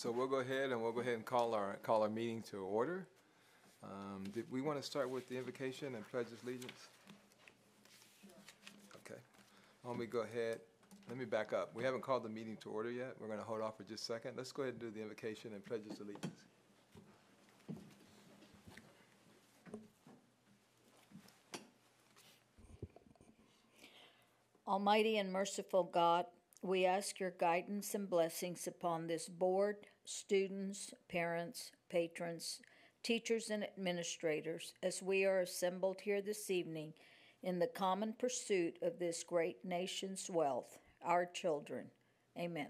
so we'll go ahead and we'll go ahead and call our, call our meeting to order. Um, Did we want to start with the invocation and pledge of allegiance? Okay. Let don't go ahead, let me back up. We haven't called the meeting to order yet. We're going to hold off for just a second. Let's go ahead and do the invocation and pledge of allegiance. Almighty and merciful God, we ask your guidance and blessings upon this board, students, parents, patrons, teachers, and administrators as we are assembled here this evening in the common pursuit of this great nation's wealth, our children. Amen.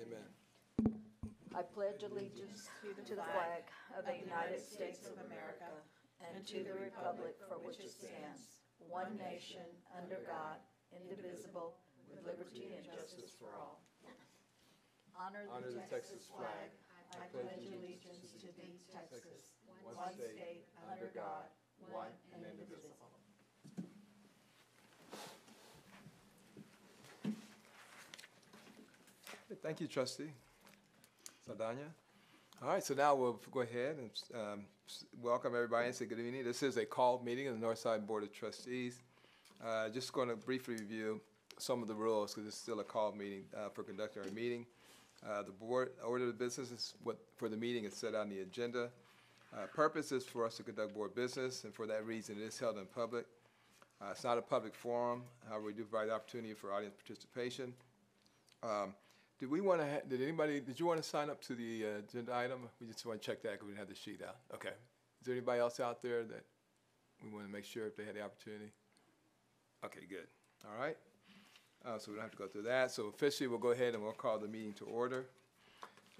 Amen. I pledge allegiance to the flag of the United States of America and to the republic for which it stands, one nation, under God, indivisible, with liberty and justice for all. Honor Honor the the Texas flag. I pledge allegiance to the Texas, one state, under God, one and indivisible. Thank you, trustee. Saldana. All right, so now we'll go ahead and um, welcome everybody and say good evening. This is a called meeting of the Northside Board of Trustees. Uh, Just going to briefly review some of the rules because it's still a called meeting uh, for conducting our meeting. Uh, The board order of business is what, for the meeting is set on the agenda. Uh, Purpose is for us to conduct board business, and for that reason, it is held in public. Uh, It's not a public forum, however, we do provide the opportunity for audience participation. Um, Did we want to, did anybody, did you want to sign up to the uh, agenda item? We just want to check that because we didn't have the sheet out. Okay. Is there anybody else out there that we want to make sure if they had the opportunity? Okay, good. All right. Uh, So we don't have to go through that. So officially, we'll go ahead and we'll call the meeting to order.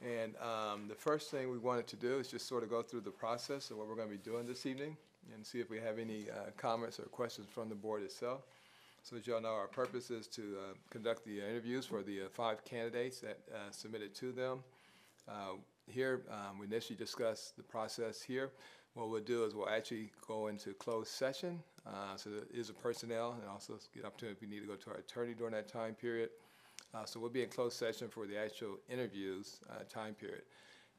And um, the first thing we wanted to do is just sort of go through the process of what we're going to be doing this evening and see if we have any uh, comments or questions from the board itself. So as y'all know, our purpose is to uh, conduct the interviews for the uh, five candidates that uh, submitted to them. Uh, Here, um, we initially discussed the process here. What we'll do is we'll actually go into closed session. Uh, So there is a personnel and also get opportunity if we need to go to our attorney during that time period. Uh, So we'll be in closed session for the actual interviews uh, time period.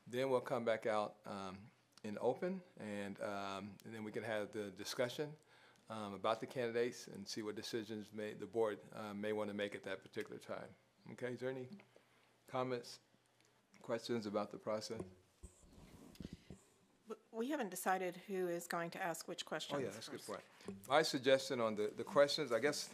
Then we'll come back out um, in open and, um, and then we can have the discussion um, about the candidates and see what decisions may, the board uh, may want to make at that particular time. Okay, is there any comments, questions about the process? W- We haven't decided who is going to ask which questions. Oh, yeah, that's a good first. point. My suggestion on the, the questions, I guess,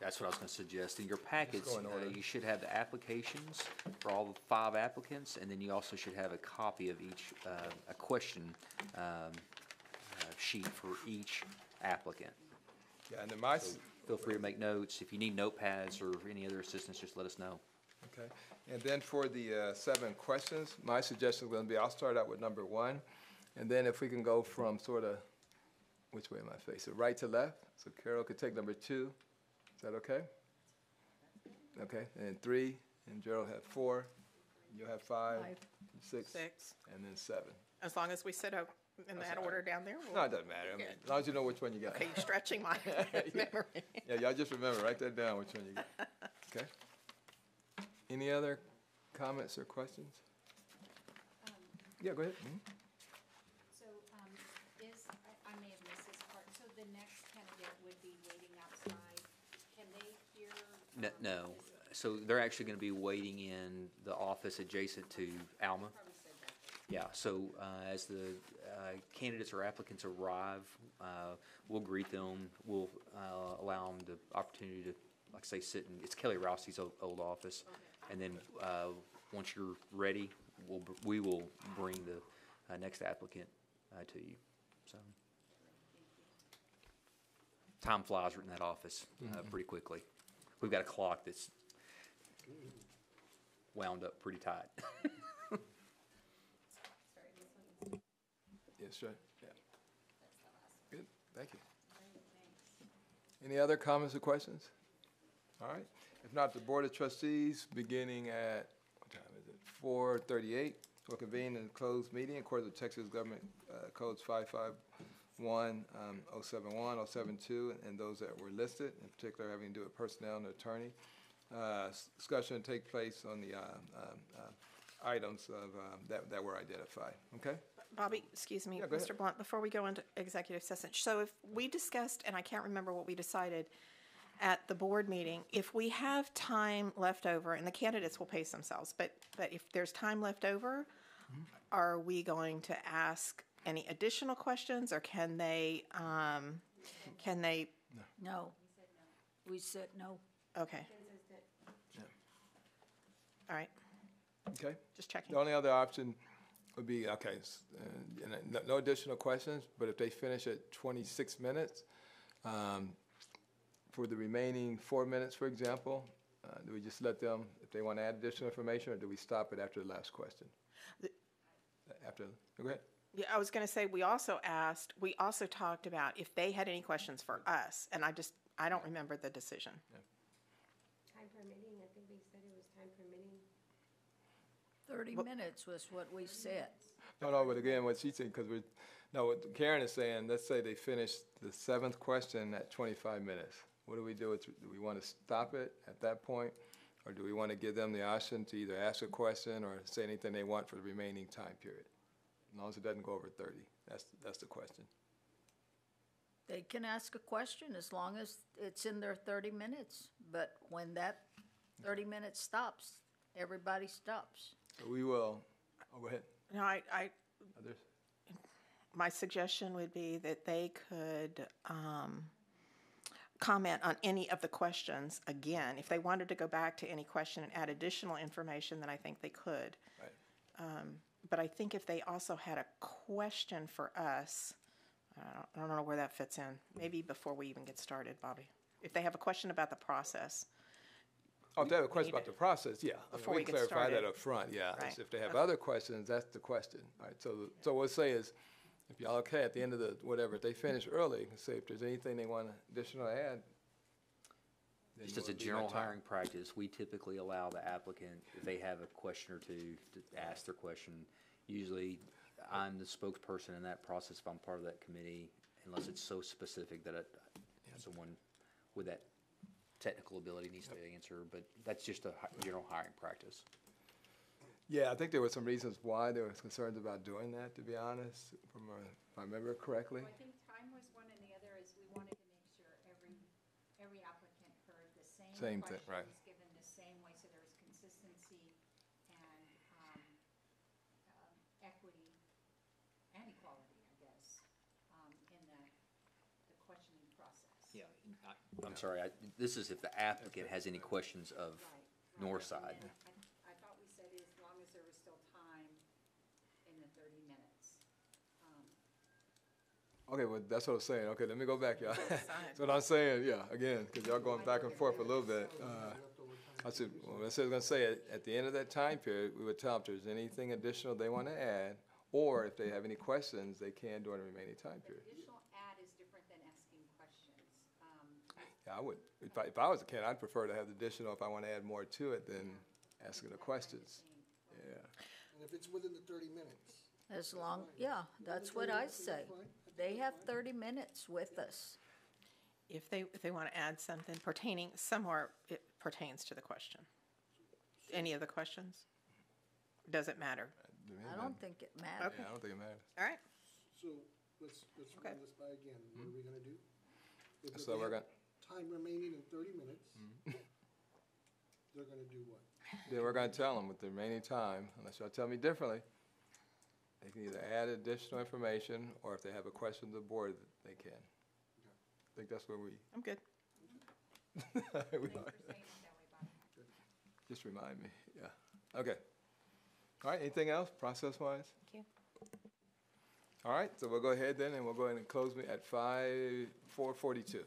That's what I was gonna suggest. In your packets, go in uh, order. you should have the applications for all the five applicants, and then you also should have a copy of each, uh, a question, um, uh, sheet for each applicant. yeah, and then my, s- Feel free to make notes. If you need notepads or any other assistance, just let us know. Okay, and then for the uh, seven questions, my suggestion is going to be, I'll start out with number one, and then if we can go from sort of, which way am I facing, right to left? So Carol could take number two, is that okay? Okay, and three, and Gerald had four, you'll have five, Five. six, Six, and then seven. as long as we sit up in that order down there. No, we'll- it doesn't matter, I mean, Good. as long as you know which one you got. Okay, you're stretching my memory. Yeah, y'all just remember, write that down, which one you got, okay? Any other comments or questions? Yeah, go ahead. Mhm. So, um, is, I, I may have missed this part, so the next candidate would be waiting outside, can they hear? No, um, no, this- so they're actually gonna be waiting in the office adjacent to Alma. Probably said that. Yeah, so uh, as the uh, candidates or applicants arrive, uh, we'll greet them, we'll uh, allow them the opportunity to, like I say, sit in, it's Kelly Rousey's old, old office. And then, uh, once you're ready, we'll, br- we will bring the uh, next applicant uh, to you, so. Time flies in that office uh, pretty quickly. We've got a clock that's wound up pretty tight. Sorry, this one, is- Yes, sure, yeah, that's the last good, thank you. one, thanks. Any other comments or questions? All right, if not, the Board of Trustees, beginning at, what time is it? Four thirty-eight, will convene in closed meeting according to Texas Government uh, Codes five-five-one, um, oh-seven-one, oh-seven-two, and those that were listed, in particular having to do with personnel and attorney. uh, s- discussion take place on the, uh, um, uh, items of, um, that, that were identified, okay? Bobby, excuse me, Yeah, go ahead. Mr. Blount, before we go into executive session, so if we discussed, and I can't remember what we decided at the board meeting, if we have time left over, and the candidates will pace themselves, but, but if there's time left over, Mm-hmm. are we going to ask any additional questions, or can they, um, can they, No. We said no. okay. All right, Okay? just checking. The only other option would be, okay, s- uh, and, uh, no- no additional questions, but if they finish at 26 minutes, um, for the remaining four minutes, for example, uh, do we just let them, if they want to add additional information, or do we stop it after the last question? The- After, go ahead. Yeah, I was gonna say, we also asked, we also talked about if they had any questions for us, and I just, I don't remember the decision. Time permitting, I think we said it was time permitting. Thirty minutes was what we said. No, no, but again, what she's saying, because we're, no, what Karen is saying, let's say they finish the seventh question at 25 minutes. What do we do? It's- Do we want to stop it at that point? Or do we want to give them the option to either ask a question or say anything they want for the remaining time period? As long as it doesn't go over 30, that's, that's the question. They can ask a question as long as it's in their thirty minutes, but when that thirty minutes stops, everybody stops. So we will, oh, go ahead, No, I, I, others? my suggestion would be that they could, um, comment on any of the questions again. If they wanted to go back to any question and add additional information, then I think they could. Right. Um, but I think if they also had a question for us, I don't, I don't know where that fits in. Maybe before we even get started, Bobby. If they have a question about the process, Oh, if they have a question about the process, yeah. I mean, before we we clarify that started. up front, yeah. Right. If they have other questions, that's the question. All right, so, so what we'll say is, if y'all okay, at the end of the, whatever, if they finish early, say if there's anything they want additional to add. then Just as a do that general time. hiring practice, we typically allow the applicant, if they have a question or two, to ask their question. Usually, I'm the spokesperson in that process if I'm part of that committee, unless it's so specific that it- someone with that technical ability needs to answer, but that's just a hi- general hiring practice. Yeah, I think there were some reasons why there was concerns about doing that, to be honest, from, uh, if I remember correctly. Well, I think time was one, and the other is we wanted to make sure every, every applicant heard the same Same thing, right. questions, given the same way, so there was consistency and, um, um, equity and equality, I guess, um, in the, the questioning process. Yeah, I'm sorry, I, this is if the applicant has any questions of Right. Northside. And I, I thought we said as long as there was still time in the thirty minutes. Um, Okay, well, that's what I'm saying. Okay, let me go back, y'all. That's what I'm saying, yeah, again, because y'all going back and forth a little bit. Uh, I said, well, I was gonna say, at, at the end of that time period, we would tell them if there's anything additional they want to add, or if they have any questions, they can during the remaining time period. Additional add is different than asking questions. Um, Yeah, I would, if I, if I was a kid, I'd prefer to have the additional if I want to add more to it than asking the questions. Yeah, And if it's within the thirty minutes. As long, yeah, that's what I say. They have thirty minutes with us. if they, if they want to add something pertaining, somewhere it pertains to the question. Any of the questions? Does it matter? Uh, I don't think it matters. yeah, I don't think it matters. All right, So let's, let's Okay. run this by again. What are we gonna do? If So they we're have gonna- Time remaining in thirty minutes. Mm-hmm. They're gonna do what? Then we're gonna tell them with the remaining time, unless y'all tell me differently, they can either add additional information, or if they have a question to the board, they can. I think that's where we, I'm good. we Thanks are. for saying it that way, Bobby. just remind me, yeah, okay. All right, anything else, process-wise? Thank you. All right, so we'll go ahead then, and we'll go ahead and close me at five, four forty-two.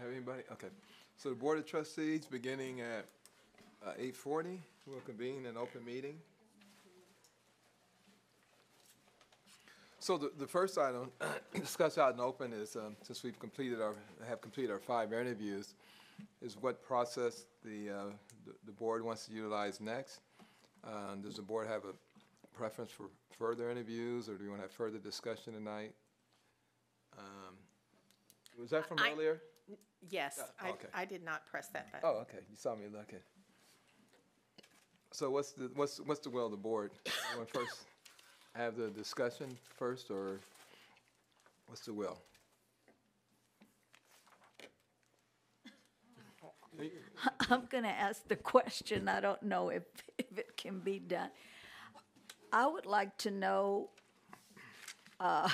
Have anybody, okay. So the Board of Trustees, beginning at uh, eight forty, will convene an open meeting. So the, the first item, discussed out in open is, um, since we've completed our, have completed our five interviews, is what process the, uh, the, the board wants to utilize next. Um, does the board have a preference for further interviews, or do you want to have further discussion tonight? Was that from I- earlier? Yes, I, okay. I did not press that button. Oh, okay, you saw me looking. So what's the, what's, what's the will of the board? You want to first have the discussion first, or what's the will? I'm going to ask the question. I don't know if, if it can be done. I would like to know uh,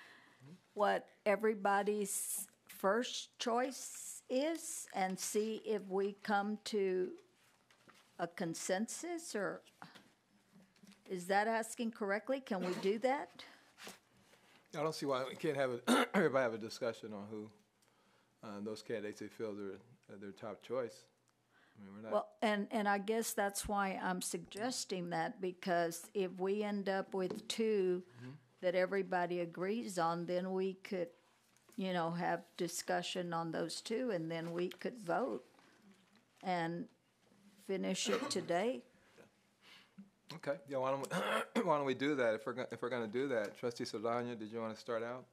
what everybody's first choice is and see if we come to a consensus or is that asking correctly? Can we do that? I don't see why we can't have, a everybody have a discussion on who, uh, those candidates they feel are their top choice. I mean, we're not, Well, and, and I guess that's why I'm suggesting that, because if we end up with two that everybody agrees on, then we could, you know, have discussion on those two, and then we could vote and finish it today. okay, yeah, why don't, we why don't we do that? If we're, go- if we're gonna do that, trustee Saldana, did you wanna start out?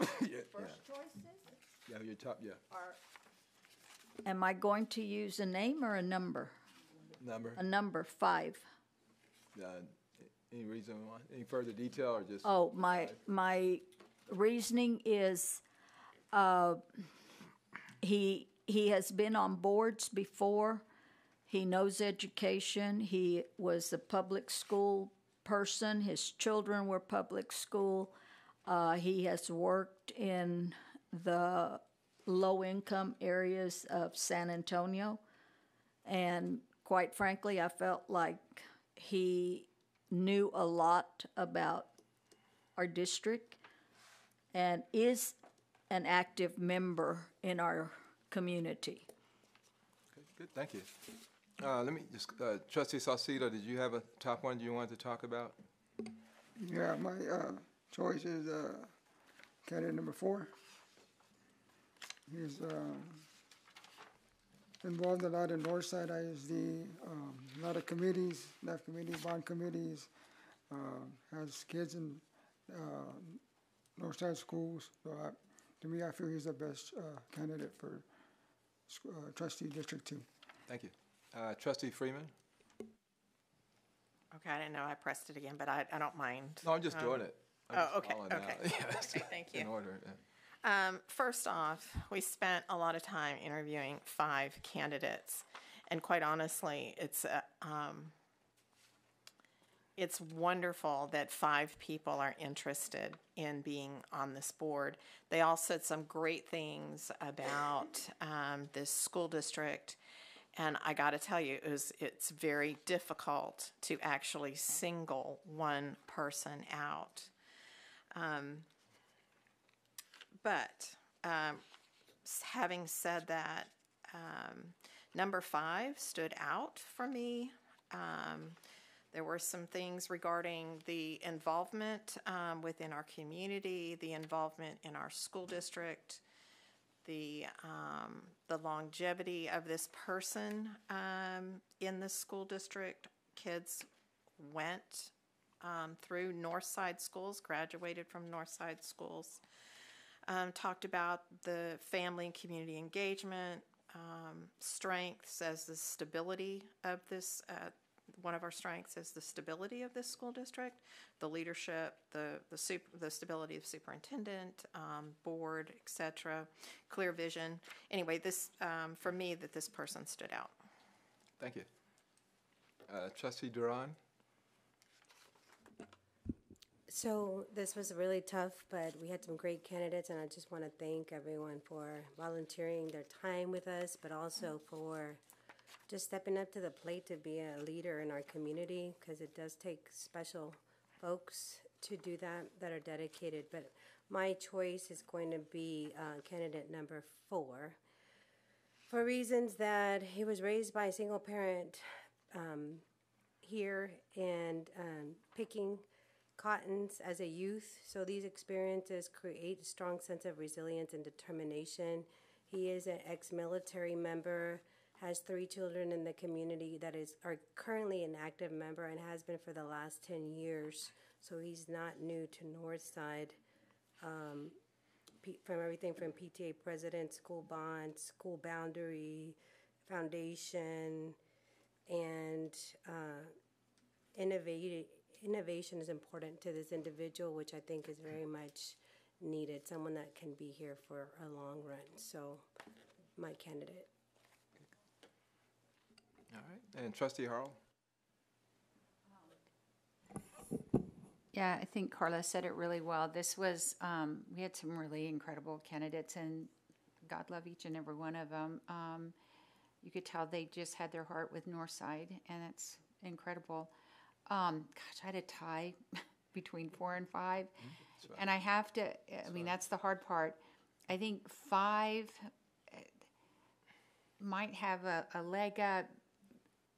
Yeah, First choices? Yeah, your top, yeah, Am I going to use a name or a number? number, A number, five. uh, any reason why, any further detail, or just? Oh, my, my reasoning is, uh, he, he has been on boards before. He knows education. He was a public school person. His children were public school. Uh, he has worked in the low-income areas of San Antonio. And quite frankly, I felt like he knew a lot about our district and is an active member in our community. Good, thank you. Uh, let me just, uh, trustee Saucedo, did you have a top one you wanted to talk about? Yeah, my uh, choice is uh, candidate number four. He's um, involved a lot in Northside ISD, um, a lot of committees, left committees, bond committees, uh, has kids in uh, Northside schools. So I, to me, I feel he's the best uh, candidate for uh, trustee District Two. Thank you. Uh, trustee Freeman? Okay, I didn't know I pressed it again, but I, I don't mind. No, I'm just Um, doing it. I'm oh, okay, following now. okay. Yes, Okay, thank In order, yeah. Um, first off, we spent a lot of time interviewing five candidates, and quite honestly, it's uh, um, it's wonderful that five people are interested in being on this board. They all said some great things about um, this school district, and I got to tell you, it was, it's very difficult to actually single one person out. Um, but um, having said that, um, number five stood out for me. There were some things regarding the involvement um, within our community, the involvement in our school district, the um, the longevity of this person um, in the school district. Kids went um, through Northside schools, graduated from Northside schools um, talked about the family and community engagement, um, strengths as the stability of this. Uh, one of our strengths is the stability of this school district, the leadership, the the, super, the stability of superintendent, um, board, etc. Clear vision. Anyway, this um, for me that this person stood out. Thank you. Uh, trustee Duran? So this was really tough, but we had some great candidates, and I just want to thank everyone for volunteering their time with us, but also for just stepping up to the plate to be a leader in our community, because it does take special folks to do that that are dedicated. But my choice is going to be uh, candidate number four. For reasons that he was raised by a single parent um, here and um, picking cottons as a youth. So these experiences create a strong sense of resilience and determination. He is an ex-military member, has three children in the community that is are currently an active member and has been for the last 10 years. So he's not new to Northside. Um, P- from everything from PTA president, school bond, school boundary, foundation, and uh, innovation is important to this individual, which I think is very much needed. Someone that can be here for a long run. So, my candidate. All right, and trustee Harrell? Yeah, I think Carla said it really well. This was, um, we had some really incredible candidates, and God love each and every one of them. Um, you could tell they just had their heart with Northside, and it's incredible. Um, gosh, I had a tie between four and five, and I have to. I mean, that's the hard part. I think five eh, might have a, a leg up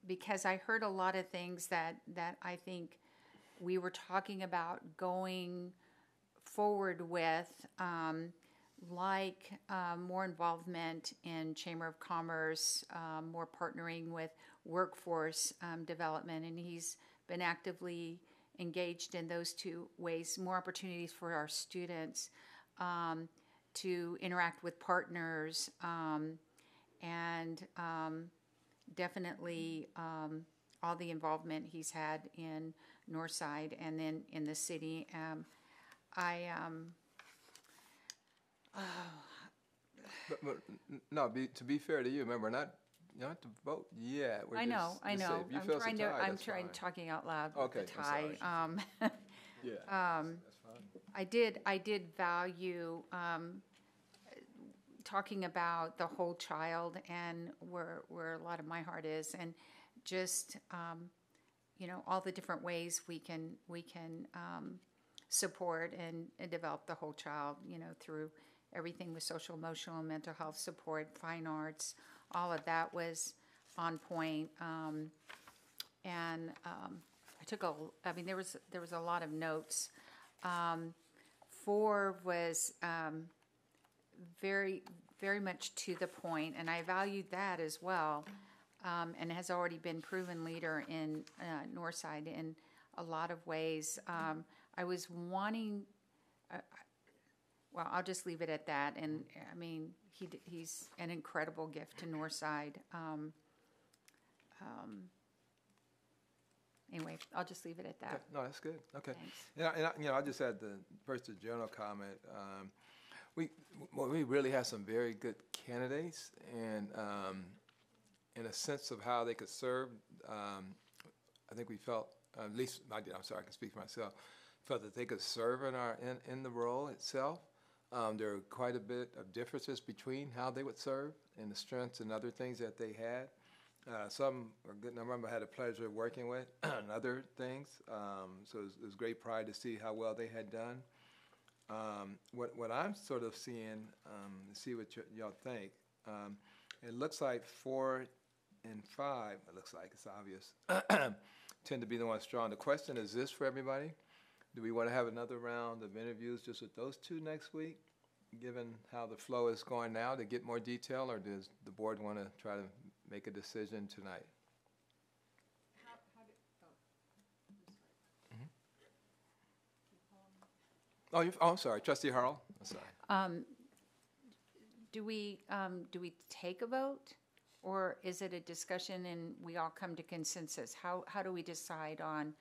because I heard a lot of things that that I think we were talking about going forward with, um, like um, more involvement in Chamber of Commerce, um, more partnering with workforce um, development, and he's been actively engaged in those two ways. More opportunities for our students um, to interact with partners, um, and definitely um, all the involvement he's had in Northside and then in the city. Um, I um, But, but, no, be, to be fair to you, remember, not, you don't have to vote yet. We're I know, just- I know. you I'm trying to. I'm trying fine. talking out loud. with Okay, the tie. Um, Yeah, um, that's fine. I did. I did value um, talking about the whole child and where where a lot of my heart is, and just um, you know all the different ways we can we can um, support and, and develop the whole child. You know through everything with social, emotional, mental health support, fine arts, all of that was on point. Um, and um, I took a. I mean, there was there was a lot of notes. Um, four was um, very very much to the point, and I valued that as well. Um, and has already been proven leader in uh, Northside in a lot of ways. Um, I was wanting. Uh, well, I'll just leave it at that. And I mean, he he's an incredible gift to Northside. Um, um, anyway, I'll just leave it at Okay, that. No, that's good, okay. Thanks. And I, and I, you know, I just had the, first the general comment, um, we, we really have some very good candidates, and, um, in a sense of how they could serve, um, I think we felt, at least, I did, I'm sorry, I can speak for myself, felt that they could serve in our, in, in the role itself. Um, there are quite a bit of differences between how they would serve and the strengths and other things that they had. Uh, some, a good number of them I had the pleasure of working with and other things. Um, so it was, it was great pride to see how well they had done. Um, what, what I'm sort of seeing, um, see what y'all think, um, it looks like four and five, it looks like, it's obvious, tend to be the ones strong. The question is this for everybody? Do we want to have another round of interviews just with those two next week, given how the flow is going now, to get more detail, or does the board want to try to make a decision tonight? Oh, you, oh, I'm sorry, trustee Harrell, I'm sorry. Um, do we um, do we take a vote, or is it a discussion and we all come to consensus? How how do we decide on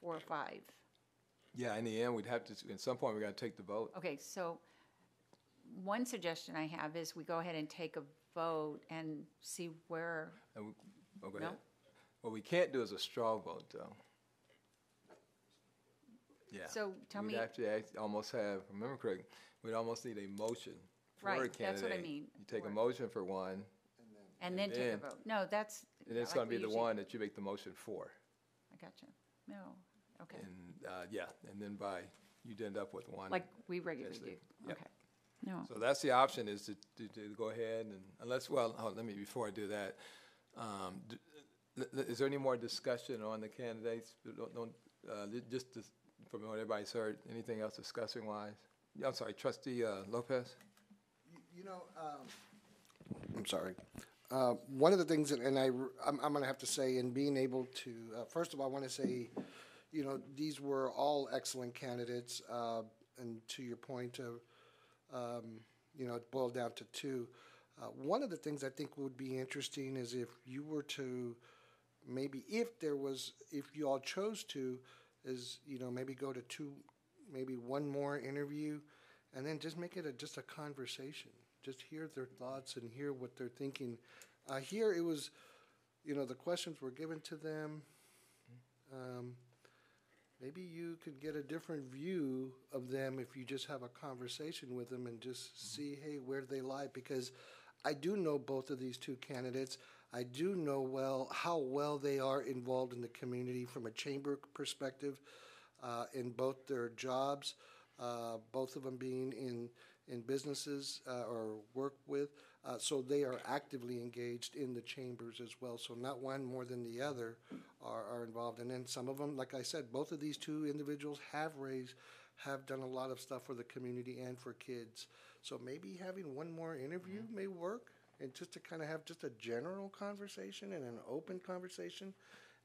four or five? Yeah, in the end, we'd have to, at some point, we're gonna take the vote. Okay, so one suggestion I have is we go ahead and take a vote and see where. And we, oh, go No? ahead. What we can't do is a straw vote, though. Yeah. So tell We'd me- actually act- almost have, remember correctly, we'd almost need a motion for a Right, candidate. that's what I mean, You take a for- motion for one, And then take a then- vote. No, that's. and it's like gonna we be the usually- one that you make the motion for. I gotcha. No, okay. And, uh, yeah, and then by, you'd end up with one. Like we regularly do. Yes, they- Okay. No. So that's the option is to, to, to go ahead and, unless, well, hold- let me, before I do that, um, d- l- l- is there any more discussion on the candidates? Don't, don't, uh, li- just to- from what everybody's heard, anything else discussing wise? Yeah, I'm sorry, trustee, uh, Lopez? You know, um, I'm sorry. Uh, one of the things, that, and I, I'm, I'm going to have to say, in being able to, uh, first of all, I want to say, you know, these were all excellent candidates, uh, and to your point of um, you know, it boiled down to two. Uh, one of the things I think would be interesting is if you were to maybe if there was if you all chose to is you know maybe go to two maybe one more interview and then just make it a, just a conversation. Just hear their thoughts and hear what they're thinking. Uh, here it was you know the questions were given to them. Um, maybe you could get a different view of them if you just have a conversation with them and just see hey where they lie because i do know both of these two candidates. I do know well how well they are involved in the community from a chamber perspective uh, in both their jobs uh, both of them being in in businesses uh, or work with. Uh, so they are actively engaged in the chambers as well. So not one more than the other are, are involved. And then some of them like i said both of these two individuals have raised have done a lot of stuff for the community and for kids so maybe having one more interview may work and just to kind of have just a general conversation and an open conversation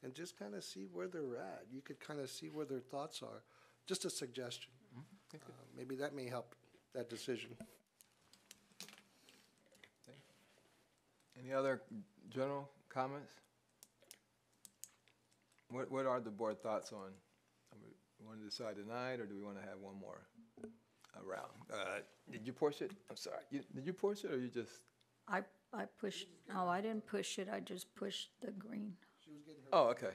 and just kind of see where they're at. You could kind of see where their thoughts are. Just a suggestion. Uh, maybe that may help that decision. Any other general comments? What, what are the board thoughts on, We want to decide tonight, or do we want to have one more around? Uh, Did you push it? I'm sorry, you, did you push it, or you just, I, I pushed, no, I didn't push it, I just pushed the green. oh, okay.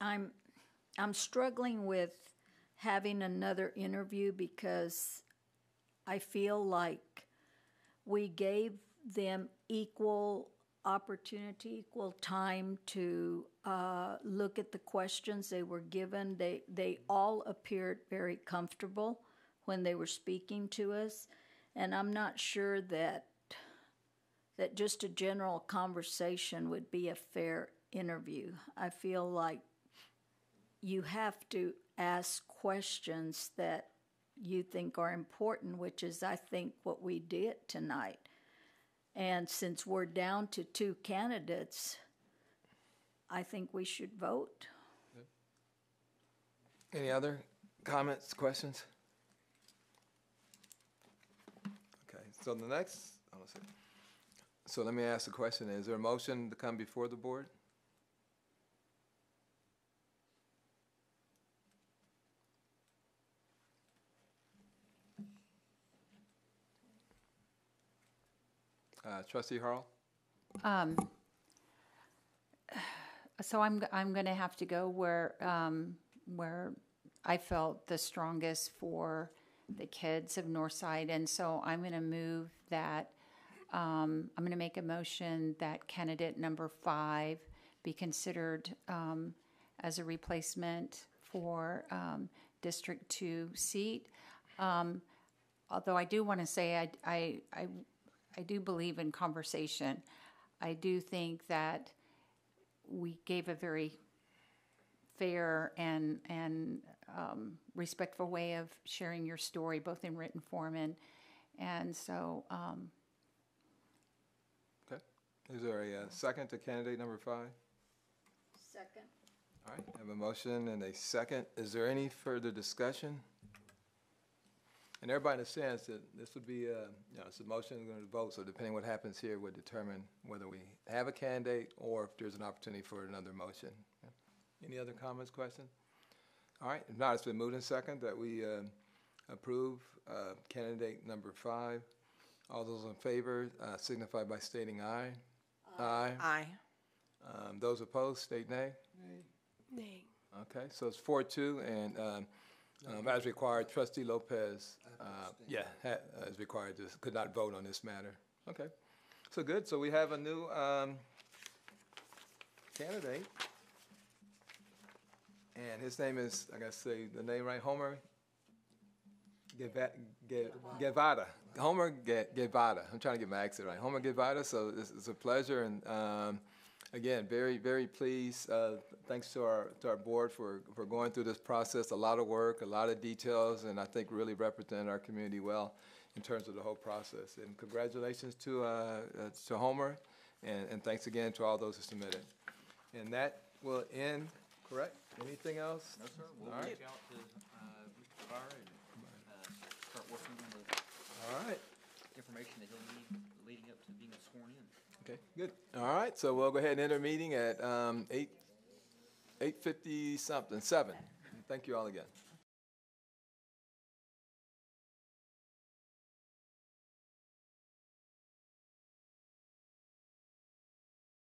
I'm, I'm struggling with having another interview because I feel like we gave them equal opportunity, equal time to uh, look at the questions they were given. They, they all appeared very comfortable when they were speaking to us. And I'm not sure that, that just a general conversation would be a fair interview. I feel like you have to ask questions that you think are important, which is, I think, what we did tonight. And since we're down to two candidates, I think we should vote. Any other comments, questions? Okay, so the next. So let me ask the question, is there a motion to come before the board? Uh, Trustee Harrell? So I'm, I'm going to have to go where, um, where I felt the strongest for the kids of Northside. And so I'm going to move that, um, I'm going to make a motion that candidate number five be considered, um, as a replacement for, um, District Two seat. Um, although I do want to say, I, I, I, I do believe in conversation. I do think that we gave a very fair and and um, respectful way of sharing your story, both in written form and and so um, Okay. Is there a uh, second to candidate number five? Second. All right, I have a motion and a second. Is there any further discussion? And everybody understands that this would be, uh, you know, it's a motion, we're going to vote, so depending what happens here would determine whether we have a candidate or if there's an opportunity for another motion. Any other comments, questions? All right, if not, it's been moved and second that we uh, approve uh, candidate number five. All those in favor uh, signify by stating aye. Aye. Aye. Um, Those opposed, state nay. Nay. Okay, so it's four two, and um, um, as required, trustee Lopez, uh, yeah, ha- is required, to could not vote on this matter. Okay, so good, so we have a new um, candidate. And his name is, I gotta say the name right, Homer Geva- Ge- Guevara. Homer Ge- Guevara. I'm trying to get my accent right. Homer Guevara. So it's, it's a pleasure, and um, again, very, very pleased. Uh, thanks to our to our board for for going through this process. A lot of work, a lot of details, and I think really represent our community well in terms of the whole process. And congratulations to uh, uh, to Homer, and, and thanks again to all those who submitted. And that will end. Correct. Anything else? No, sir, we'll All right. reach out to, uh, and, uh, start working on the All right, information that he'll need leading up to being sworn in. Okay, good. All right, so we'll go ahead and enter meeting at um, eight, eight fifty something, seven. Thank you all again.